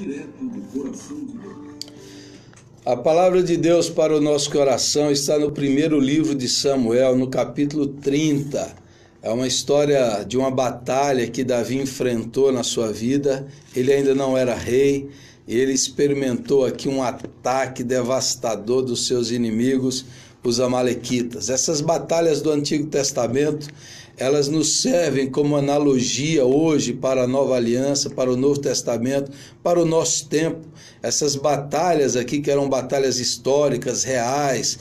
direto do coração de Deus. A palavra de Deus para o nosso coração está no primeiro livro de Samuel, no capítulo 30. É uma história de uma batalha que Davi enfrentou na sua vida. Ele ainda não era rei, ele experimentou aqui um ataque devastador dos seus inimigos, os amalequitas. Essas batalhas do Antigo Testamento, elas nos servem como analogia hoje para a Nova Aliança, para o Novo Testamento, para o nosso tempo. Essas batalhas aqui, que eram batalhas históricas, reais,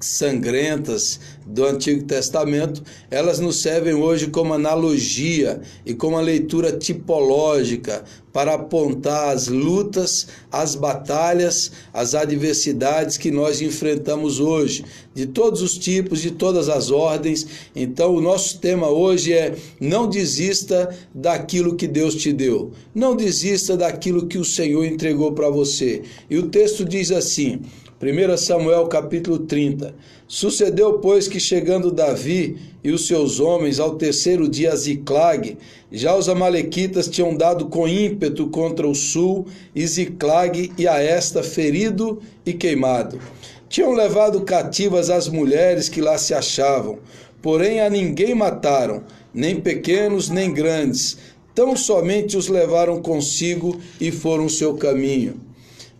sangrentas do Antigo Testamento, elas nos servem hoje como analogia e como uma leitura tipológica para apontar as lutas, as batalhas, as adversidades que nós enfrentamos hoje, de todos os tipos, de todas as ordens. Então, o nosso tema hoje é: não desista daquilo que Deus te deu, não desista daquilo que o Senhor entregou para você. E o texto diz assim: 1 Samuel capítulo 30. Sucedeu, pois, que chegando Davi e os seus homens ao terceiro dia a Ziclag, já os amalequitas tinham dado com ímpeto contra o sul, e Ziclag e a esta ferido e queimado. Tinham levado cativas as mulheres que lá se achavam, porém a ninguém mataram, nem pequenos nem grandes, tão somente os levaram consigo e foram seu caminho.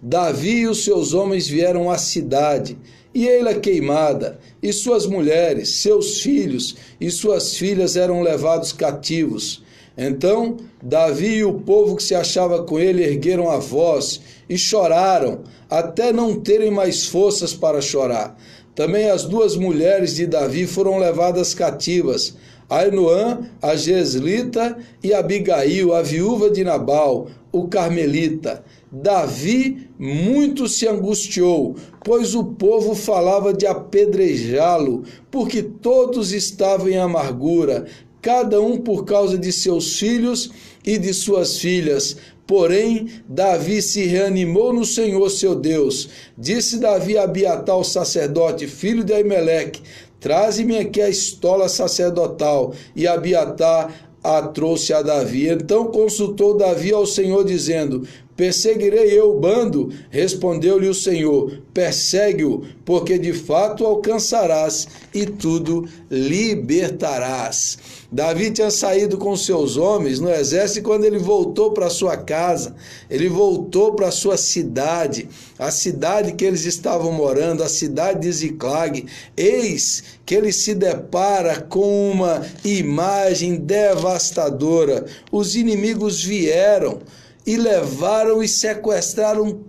Davi e os seus homens vieram à cidade, e ela queimada, e suas mulheres, seus filhos e suas filhas eram levados cativos. Então Davi e o povo que se achava com ele ergueram a voz e choraram, até não terem mais forças para chorar. Também as duas mulheres de Davi foram levadas cativas, Ainoã, a Geslita, e Abigail, a viúva de Nabal, o Carmelita. Davi muito se angustiou, pois o povo falava de apedrejá-lo, porque todos estavam em amargura, cada um por causa de seus filhos e de suas filhas. Porém, Davi se reanimou no Senhor seu Deus. Disse Davi a Abiatar, o sacerdote, filho de Aimeleque: Traze-me aqui a estola sacerdotal. E Abiatar a trouxe a Davi. Então consultou Davi ao Senhor, dizendo: Perseguirei eu o bando? Respondeu-lhe o Senhor: Persegue-o, porque de fato alcançarás e tudo libertarás. Davi tinha saído com seus homens no exército e quando ele voltou para sua casa, ele voltou para sua cidade, a cidade que eles estavam morando, a cidade de Ziclag. Eis que ele se depara com uma imagem devastadora. Os inimigos vieram e levaram e sequestraram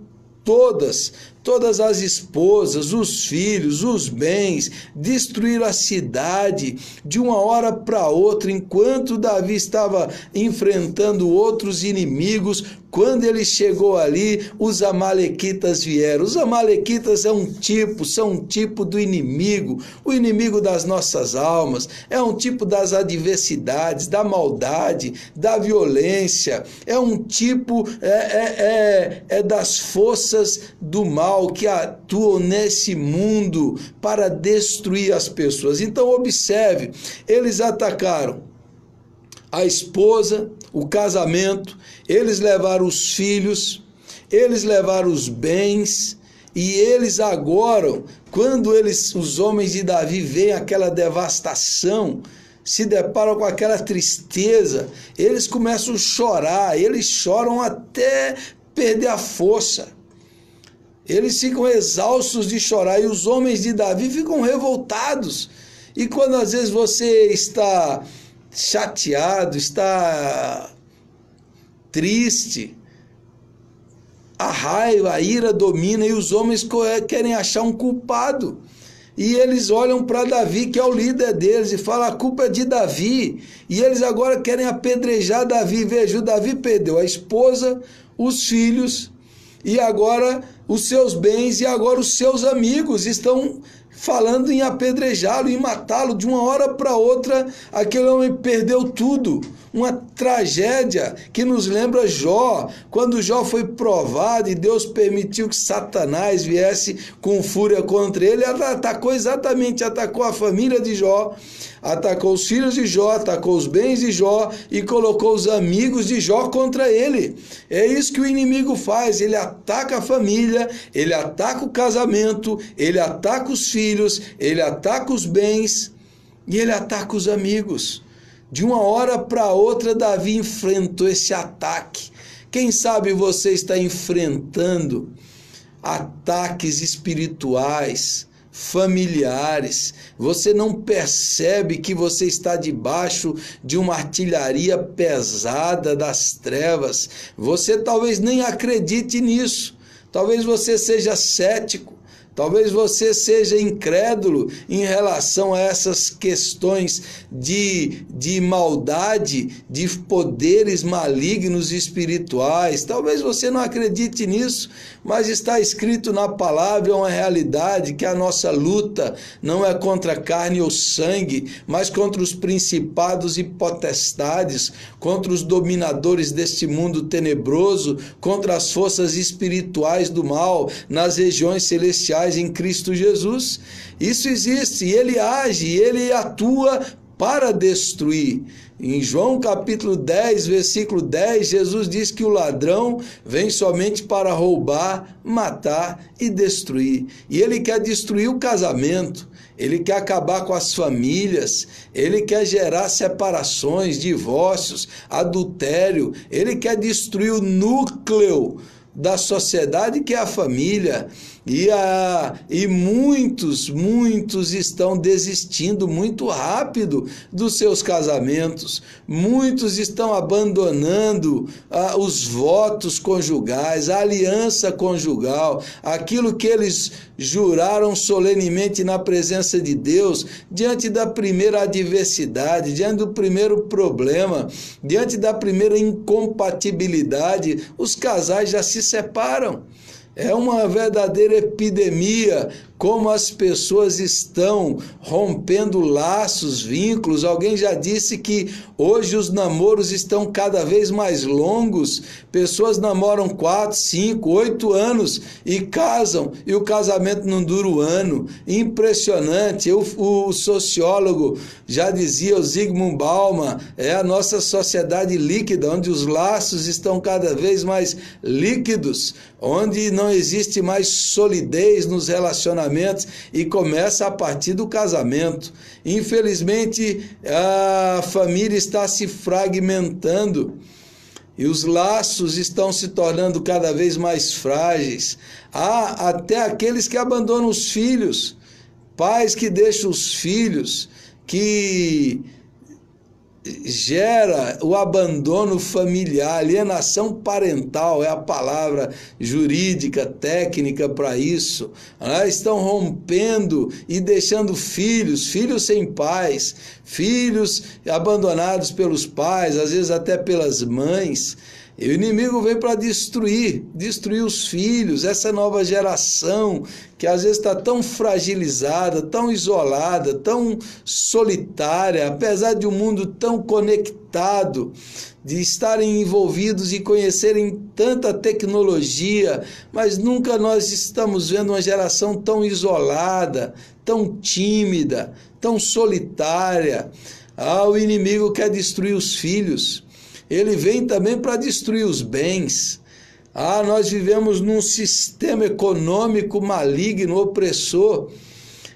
todas, todas as esposas, os filhos, os bens, destruíram a cidade de uma hora para outra, enquanto Davi estava enfrentando outros inimigos, quando ele chegou ali, os amalequitas vieram. Os amalequitas é um tipo, são um tipo do inimigo, o inimigo das nossas almas, é um tipo das adversidades, da maldade, da violência, é um tipo é, é, é, é das forças do mal que atuam nesse mundo para destruir as pessoas. Então observe, eles atacaram a esposa, o casamento, eles levaram os filhos, eles levaram os bens, e eles agora, quando eles, os homens de Davi veem aquela devastação, se deparam com aquela tristeza, eles começam a chorar, eles choram até perder a força. Eles ficam exaustos de chorar e os homens de Davi ficam revoltados. E quando às vezes você está chateado, está triste, a raiva, a ira domina e os homens querem achar um culpado. E eles olham para Davi, que é o líder deles, e falam: a culpa é de Davi. E eles agora querem apedrejar Davi. Veja, o Davi perdeu a esposa, os filhos, e agora os seus bens, e agora os seus amigos estão falando em apedrejá-lo, em matá-lo. De uma hora para outra, aquele homem perdeu tudo. Uma tragédia que nos lembra Jó, quando Jó foi provado e Deus permitiu que Satanás viesse com fúria contra ele, atacou exatamente, atacou a família de Jó, atacou os filhos de Jó, atacou os bens de Jó e colocou os amigos de Jó contra ele. É isso que o inimigo faz, ele ataca a família, ele ataca o casamento, ele ataca os filhos, ele ataca os bens e ele ataca os amigos. De uma hora para outra, Davi enfrentou esse ataque. Quem sabe você está enfrentando ataques espirituais, familiares. Você não percebe que você está debaixo de uma artilharia pesada das trevas. Você talvez nem acredite nisso. Talvez você seja cético. Talvez você seja incrédulo em relação a essas questões de, de maldade, de poderes malignos espirituais. Talvez você não acredite nisso, mas está escrito na palavra, é uma realidade que a nossa luta não é contra carne ou sangue, mas contra os principados e potestades, contra os dominadores deste mundo tenebroso, contra as forças espirituais do mal nas regiões celestiais em Cristo Jesus. Isso existe, ele age, ele atua para destruir. Em João capítulo 10, versículo 10, Jesus diz que o ladrão vem somente para roubar, matar e destruir. E ele quer destruir o casamento, ele quer acabar com as famílias, ele quer gerar separações, divórcios, adultério, ele quer destruir o núcleo da sociedade que é a família. E, a, e muitos, muitos estão desistindo muito rápido dos seus casamentos, muitos estão abandonando ah, os votos conjugais, a aliança conjugal, aquilo que eles juraram solenemente na presença de Deus, diante da primeira adversidade, diante do primeiro problema, diante da primeira incompatibilidade, os casais já se separam. É uma verdadeira epidemia como as pessoas estão rompendo laços, vínculos. Alguém já disse que hoje os namoros estão cada vez mais longos. Pessoas namoram 4, 5, 8 anos e casam, e o casamento não dura um ano. Impressionante. Eu, o sociólogo já dizia, o Zygmunt Bauman, é a nossa sociedade líquida, onde os laços estão cada vez mais líquidos, onde não existe mais solidez nos relacionamentos relacionamentos e começa a partir do casamento. Infelizmente, a família está se fragmentando e os laços estão se tornando cada vez mais frágeis. Há até aqueles que abandonam os filhos, pais que deixam os filhos, que gera o abandono familiar, alienação parental é a palavra jurídica, técnica para isso. Né? Estão rompendo e deixando filhos, filhos sem pais, filhos abandonados pelos pais, às vezes até pelas mães. E o inimigo vem para destruir, destruir os filhos, essa nova geração que às vezes está tão fragilizada, tão isolada, tão solitária, apesar de um mundo tão conectado, de estarem envolvidos e conhecerem tanta tecnologia, mas nunca nós estamos vendo uma geração tão isolada, tão tímida, tão solitária. Ah, o inimigo quer destruir os filhos ele vem também para destruir os bens. Ah, nós vivemos num sistema econômico maligno, opressor,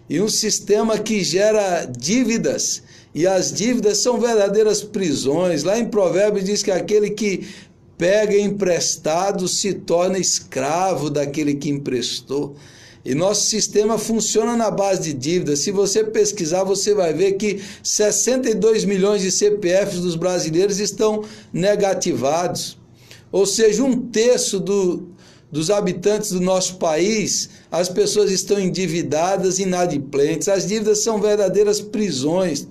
e um sistema que gera dívidas, e as dívidas são verdadeiras prisões. Lá em Provérbios diz que aquele que pega emprestado se torna escravo daquele que emprestou. E nosso sistema funciona na base de dívidas. Se você pesquisar, você vai ver que 62 milhões de CPFs dos brasileiros estão negativados. Ou seja, um terço do, dos habitantes do nosso país, as pessoas estão endividadas, inadimplentes. As dívidas são verdadeiras prisões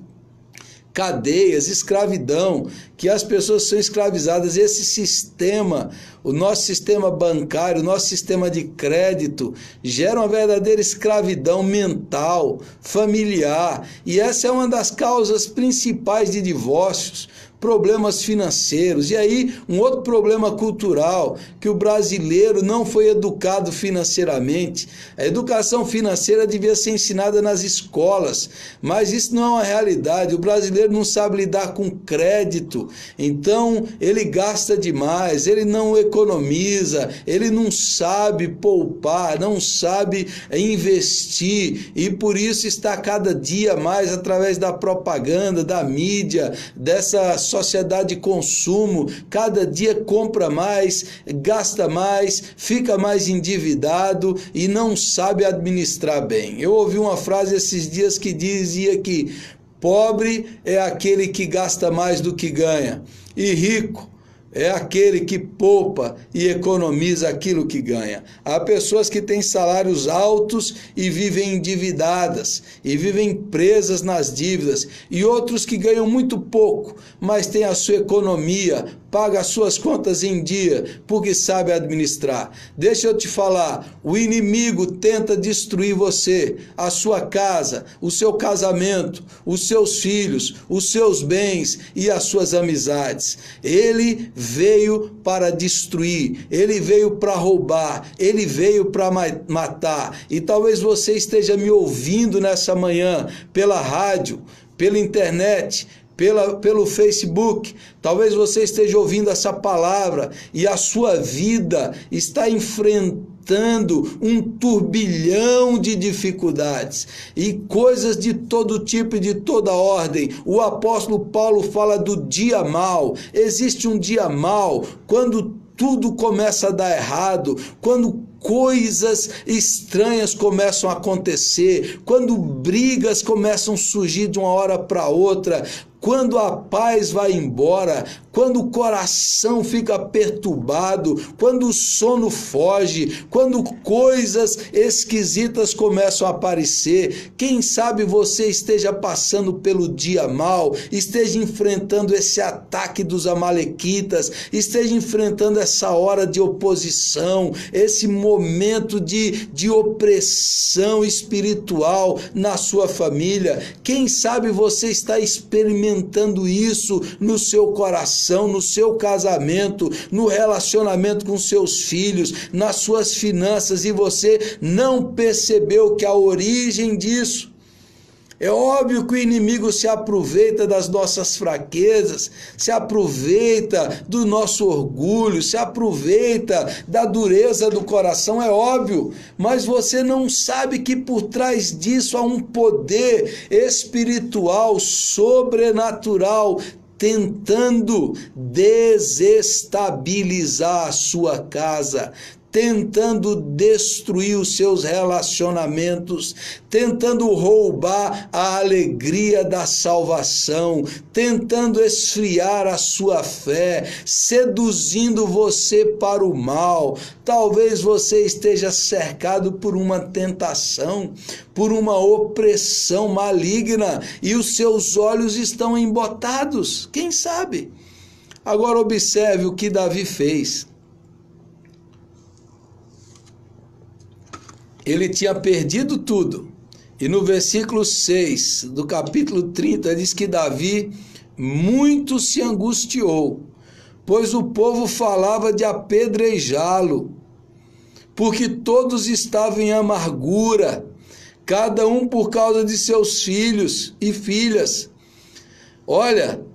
cadeias, escravidão, que as pessoas são escravizadas. Esse sistema, o nosso sistema bancário, o nosso sistema de crédito, gera uma verdadeira escravidão mental, familiar. E essa é uma das causas principais de divórcios problemas financeiros. E aí, um outro problema cultural, que o brasileiro não foi educado financeiramente. A educação financeira devia ser ensinada nas escolas, mas isso não é uma realidade. O brasileiro não sabe lidar com crédito, então ele gasta demais, ele não economiza, ele não sabe poupar, não sabe investir e por isso está cada dia mais através da propaganda, da mídia, dessa sociedade de consumo, cada dia compra mais, gasta mais, fica mais endividado e não sabe administrar bem. Eu ouvi uma frase esses dias que dizia que pobre é aquele que gasta mais do que ganha e rico é aquele que poupa e economiza aquilo que ganha. Há pessoas que têm salários altos e vivem endividadas e vivem presas nas dívidas, e outros que ganham muito pouco, mas têm a sua economia, paga as suas contas em dia, porque sabe administrar. Deixa eu te falar, o inimigo tenta destruir você, a sua casa, o seu casamento, os seus filhos, os seus bens e as suas amizades. Ele veio para destruir, ele veio para roubar, ele veio para matar. E talvez você esteja me ouvindo nessa manhã pela rádio, pela internet, pela, pelo Facebook. Talvez você esteja ouvindo essa palavra e a sua vida está enfrentando um turbilhão de dificuldades e coisas de todo tipo e de toda ordem. O apóstolo Paulo fala do dia mal. Existe um dia mal quando tudo começa a dar errado, quando coisas estranhas começam a acontecer, quando brigas começam a surgir de uma hora para outra, quando a paz vai embora, quando o coração fica perturbado, quando o sono foge, quando coisas esquisitas começam a aparecer. Quem sabe você esteja passando pelo dia mal, esteja enfrentando esse ataque dos amalequitas, esteja enfrentando essa hora de oposição, esse momento de, de opressão espiritual na sua família. Quem sabe você está experimentando alimentando isso no seu coração, no seu casamento, no relacionamento com seus filhos, nas suas finanças e você não percebeu que a origem disso é óbvio que o inimigo se aproveita das nossas fraquezas, se aproveita do nosso orgulho, se aproveita da dureza do coração, é óbvio, mas você não sabe que por trás disso há um poder espiritual, sobrenatural, tentando desestabilizar a sua casa, tentando destruir os seus relacionamentos, tentando roubar a alegria da salvação, tentando esfriar a sua fé, seduzindo você para o mal. Talvez você esteja cercado por uma tentação, por uma opressão maligna e os seus olhos estão embotados. Quem sabe? Agora observe o que Davi fez. Ele tinha perdido tudo. E no versículo 6 do capítulo 30 diz que Davi muito se angustiou, pois o povo falava de apedrejá-lo, porque todos estavam em amargura, cada um por causa de seus filhos e filhas. Olha,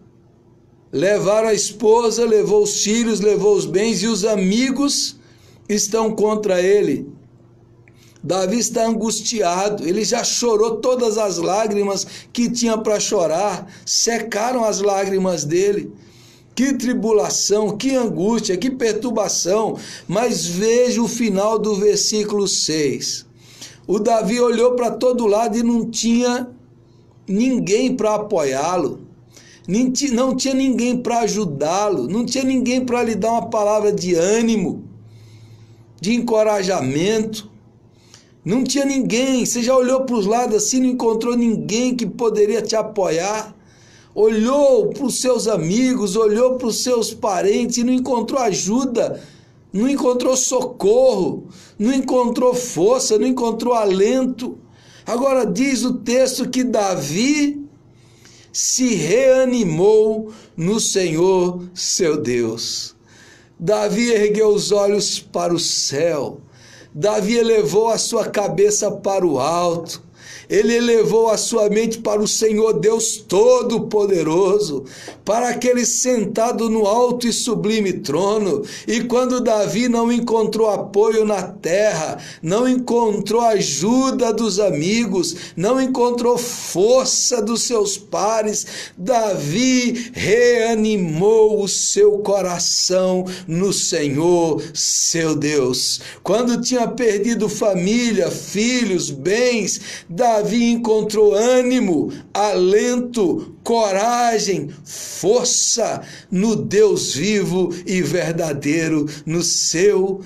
levaram a esposa, levou os filhos, levou os bens e os amigos estão contra ele. Davi está angustiado, ele já chorou todas as lágrimas que tinha para chorar, secaram as lágrimas dele. Que tribulação, que angústia, que perturbação. Mas veja o final do versículo 6. O Davi olhou para todo lado e não tinha ninguém para apoiá-lo. Não tinha ninguém para ajudá-lo, não tinha ninguém para lhe dar uma palavra de ânimo, de encorajamento. Não tinha ninguém. Você já olhou para os lados assim, não encontrou ninguém que poderia te apoiar. olhou para os seus amigos, olhou para os seus parentes e não encontrou ajuda, não encontrou socorro, não encontrou força, não encontrou alento. Agora diz o texto que Davi se reanimou no Senhor seu Deus. Davi ergueu os olhos para o céu. Davi elevou a sua cabeça para o alto ele elevou a sua mente para o Senhor Deus Todo-Poderoso, para aquele sentado no alto e sublime trono. E quando Davi não encontrou apoio na terra, não encontrou ajuda dos amigos, não encontrou força dos seus pares, Davi reanimou o seu coração no Senhor, seu Deus. Quando tinha perdido família, filhos, bens, Davi Davi encontrou ânimo, alento, coragem, força no Deus vivo e verdadeiro, no seu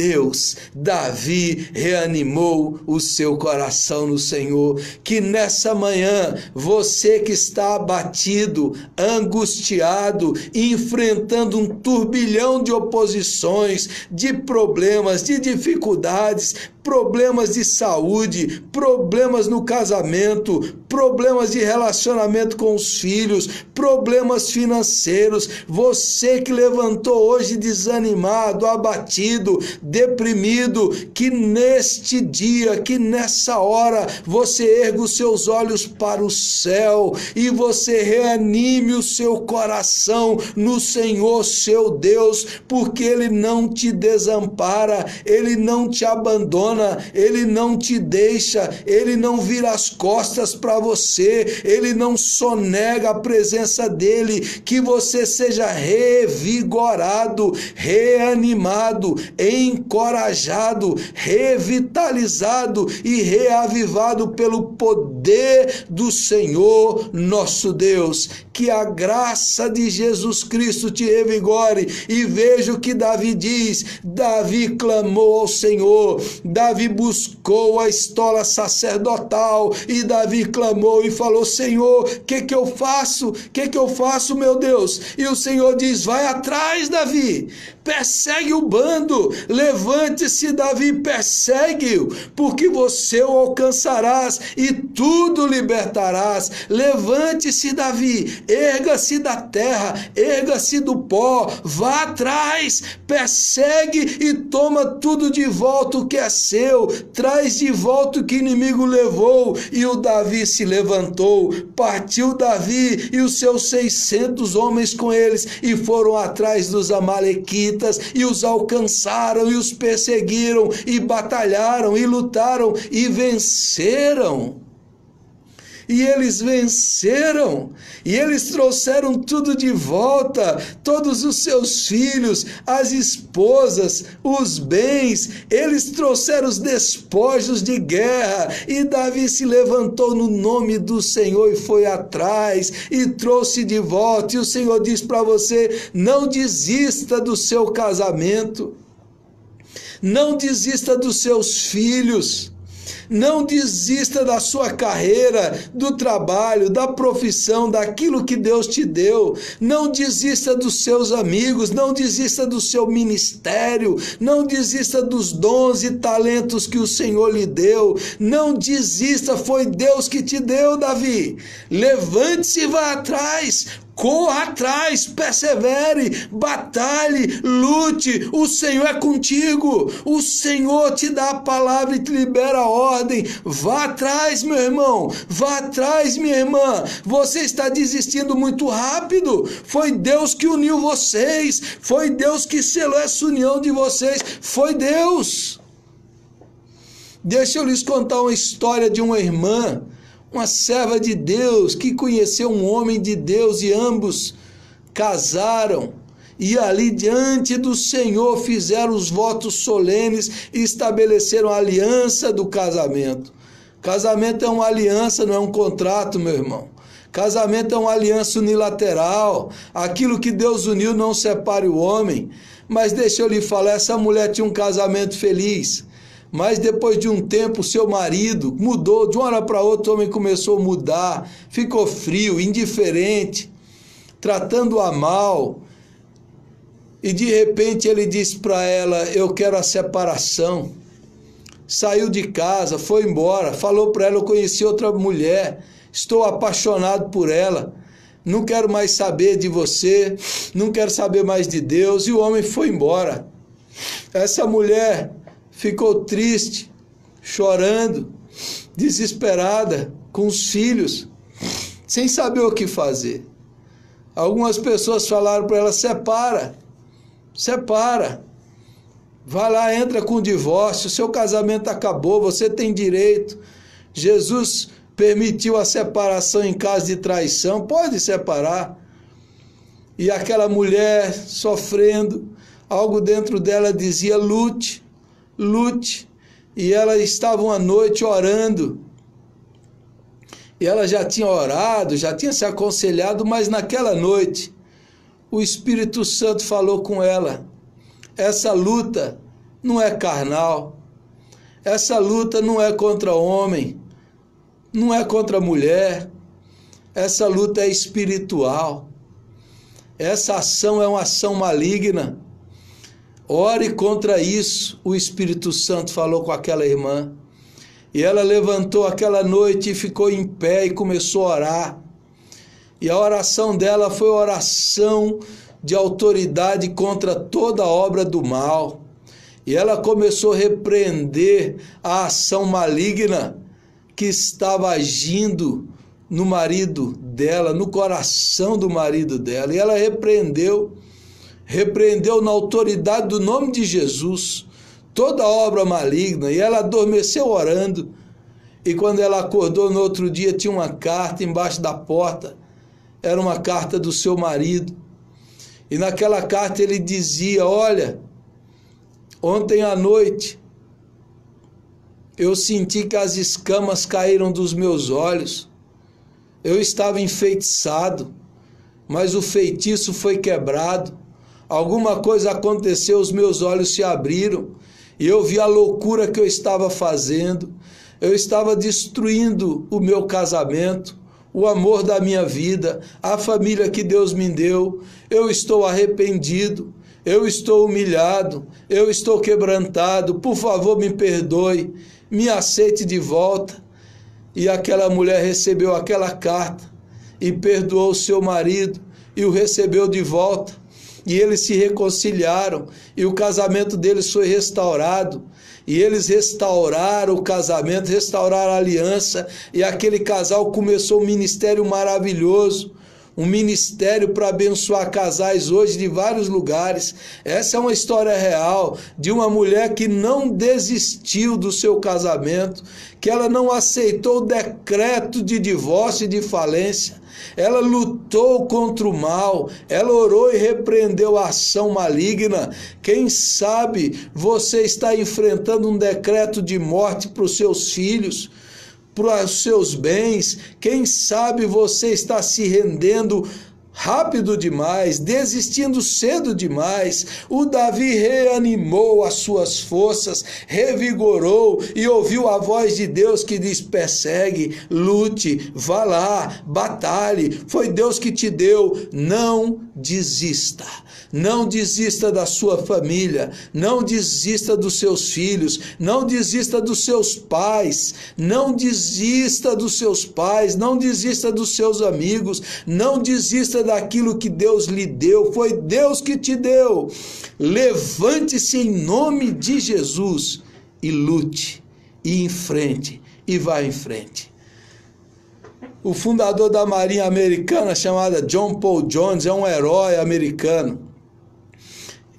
Deus, Davi reanimou o seu coração no Senhor. Que nessa manhã, você que está abatido, angustiado, enfrentando um turbilhão de oposições, de problemas, de dificuldades, problemas de saúde, problemas no casamento, problemas de relacionamento com os filhos, problemas financeiros. Você que levantou hoje desanimado, abatido, deprimido, que neste dia, que nessa hora, você erga os seus olhos para o céu e você reanime o seu coração no Senhor seu Deus, porque Ele não te desampara, Ele não te abandona ele não te deixa, ele não vira as costas para você, ele não sonega a presença dele, que você seja revigorado, reanimado, encorajado, revitalizado e reavivado pelo poder do Senhor nosso Deus. Que a graça de Jesus Cristo te revigore e veja o que Davi diz. Davi clamou ao Senhor, Davi buscou a estola sacerdotal e Davi clamou e falou: Senhor, o que, que eu faço? O que, que eu faço, meu Deus? E o Senhor diz: Vai atrás, Davi, persegue o bando, levante-se, Davi, persegue-o, porque você o alcançarás e tudo libertarás. Levante-se, Davi, erga-se da terra, erga-se do pó, vá atrás, persegue e toma tudo de volta o que é seu, traz de volta o que inimigo levou. E o Davi se levantou, partiu Davi e os seus seiscentos homens com eles e foram atrás dos amalequitas e os alcançaram e os perseguiram e batalharam e lutaram e venceram. E eles venceram, e eles trouxeram tudo de volta, todos os seus filhos, as esposas, os bens, eles trouxeram os despojos de guerra, e Davi se levantou no nome do Senhor e foi atrás e trouxe de volta. E o Senhor diz para você: não desista do seu casamento, não desista dos seus filhos. Não desista da sua carreira, do trabalho, da profissão, daquilo que Deus te deu. Não desista dos seus amigos, não desista do seu ministério, não desista dos dons e talentos que o Senhor lhe deu. Não desista, foi Deus que te deu, Davi. Levante-se e vá atrás corra atrás, persevere, batalhe, lute. O Senhor é contigo. O Senhor te dá a palavra e te libera a ordem. Vá atrás, meu irmão. Vá atrás, minha irmã. Você está desistindo muito rápido. Foi Deus que uniu vocês. Foi Deus que selou essa união de vocês. Foi Deus. Deixa eu lhes contar uma história de uma irmã uma serva de Deus que conheceu um homem de Deus e ambos casaram. E ali diante do Senhor fizeram os votos solenes e estabeleceram a aliança do casamento. Casamento é uma aliança, não é um contrato, meu irmão. Casamento é uma aliança unilateral. Aquilo que Deus uniu não separe o homem. Mas deixa eu lhe falar: essa mulher tinha um casamento feliz Mas depois de um tempo, seu marido mudou, de uma hora para outra, o homem começou a mudar, ficou frio, indiferente, tratando-a mal. E de repente ele disse para ela: Eu quero a separação. Saiu de casa, foi embora, falou para ela: Eu conheci outra mulher, estou apaixonado por ela não quero mais saber de você, não quero saber mais de Deus. E o homem foi embora. Essa mulher ficou triste, chorando, desesperada, com os filhos, sem saber o que fazer. Algumas pessoas falaram para ela: separa, separa. Vai lá, entra com o divórcio, seu casamento acabou, você tem direito. Jesus permitiu a separação em caso de traição, pode separar. E aquela mulher sofrendo, algo dentro dela dizia: lute, lute. E ela estava uma noite orando. E ela já tinha orado, já tinha se aconselhado, mas naquela noite o Espírito Santo falou com ela: essa luta não é carnal, essa luta não é contra homem, não é contra mulher, essa luta é espiritual. Essa ação é uma ação maligna. Ore contra isso. O Espírito Santo falou com aquela irmã. E ela levantou aquela noite e ficou em pé e começou a orar. E a oração dela foi oração de autoridade contra toda obra do mal. E ela começou a repreender a ação maligna que estava agindo no marido dela, no coração do marido dela, e ela repreendeu, repreendeu na autoridade do nome de Jesus toda obra maligna, e ela adormeceu orando. E quando ela acordou no outro dia, tinha uma carta embaixo da porta, era uma carta do seu marido. E naquela carta ele dizia: Olha, ontem à noite eu senti que as escamas caíram dos meus olhos. Eu estava enfeitiçado, mas o feitiço foi quebrado. Alguma coisa aconteceu, os meus olhos se abriram e eu vi a loucura que eu estava fazendo. Eu estava destruindo o meu casamento, o amor da minha vida, a família que Deus me deu. Eu estou arrependido, eu estou humilhado, eu estou quebrantado. Por favor, me perdoe me aceite de volta. E aquela mulher recebeu aquela carta e perdoou seu marido e o recebeu de volta. E eles se reconciliaram e o casamento deles foi restaurado. E eles restauraram o casamento, restauraram a aliança, e aquele casal começou um ministério maravilhoso um ministério para abençoar casais hoje de vários lugares. Essa é uma história real de uma mulher que não desistiu do seu casamento, que ela não aceitou o decreto de divórcio e de falência. Ela lutou contra o mal, ela orou e repreendeu a ação maligna. Quem sabe você está enfrentando um decreto de morte para os seus filhos para os seus bens. Quem sabe você está se rendendo rápido demais, desistindo cedo demais. O Davi reanimou as suas forças, revigorou e ouviu a voz de Deus que diz: persegue, lute, vá lá, batalhe. Foi Deus que te deu. Não desista. Não desista da sua família, não desista dos seus filhos, não desista dos seus pais, não desista dos seus pais, não desista dos seus amigos, não desista daquilo que Deus lhe deu, foi Deus que te deu. Levante-se em nome de Jesus e lute, e em frente, e vá em frente. O fundador da Marinha Americana, chamada John Paul Jones, é um herói americano.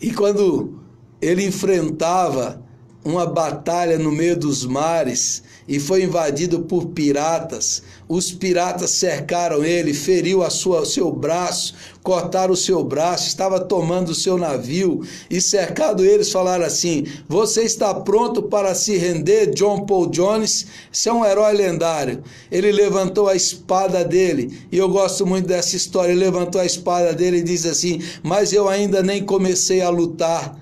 E quando ele enfrentava uma batalha no meio dos mares e foi invadido por piratas. Os piratas cercaram ele, feriu a sua seu braço, cortaram o seu braço, estava tomando o seu navio e cercado eles falaram assim: "Você está pronto para se render, John Paul Jones? Você é um herói lendário." Ele levantou a espada dele, e eu gosto muito dessa história. Ele levantou a espada dele e diz assim: "Mas eu ainda nem comecei a lutar."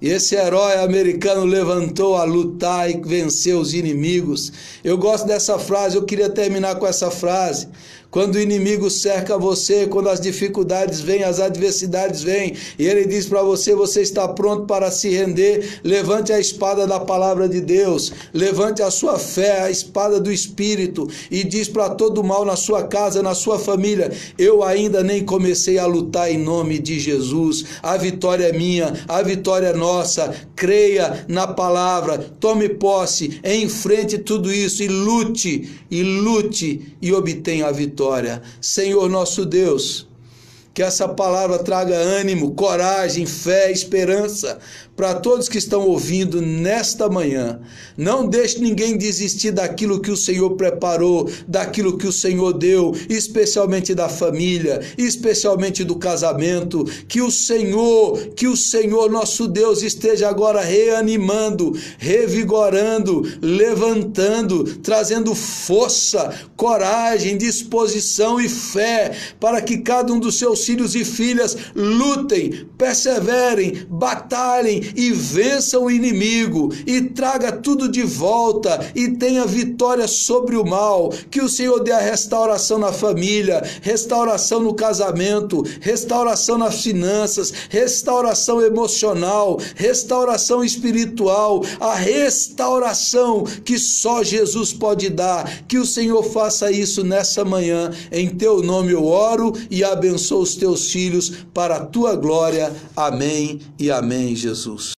E esse herói americano levantou a lutar e venceu os inimigos. Eu gosto dessa frase, eu queria terminar com essa frase. Quando o inimigo cerca você, quando as dificuldades vêm, as adversidades vêm, e ele diz para você: você está pronto para se render, levante a espada da palavra de Deus, levante a sua fé, a espada do Espírito, e diz para todo mal na sua casa, na sua família: eu ainda nem comecei a lutar em nome de Jesus. A vitória é minha, a vitória é nossa. Creia na palavra, tome posse, enfrente tudo isso e lute, e lute e obtenha a vitória vitória. Senhor nosso Deus, que essa palavra traga ânimo, coragem, fé, esperança para todos que estão ouvindo nesta manhã. Não deixe ninguém desistir daquilo que o Senhor preparou, daquilo que o Senhor deu, especialmente da família, especialmente do casamento. Que o Senhor, que o Senhor nosso Deus esteja agora reanimando, revigorando, levantando, trazendo força, coragem, disposição e fé para que cada um dos seus filhos e filhas lutem, perseverem, batalhem e vença o inimigo e traga tudo de volta e tenha vitória sobre o mal. Que o Senhor dê a restauração na família, restauração no casamento, restauração nas finanças, restauração emocional, restauração espiritual, a restauração que só Jesus pode dar. Que o Senhor faça isso nessa manhã. Em teu nome eu oro e abençoo os teus filhos para a tua glória. Amém e amém, Jesus.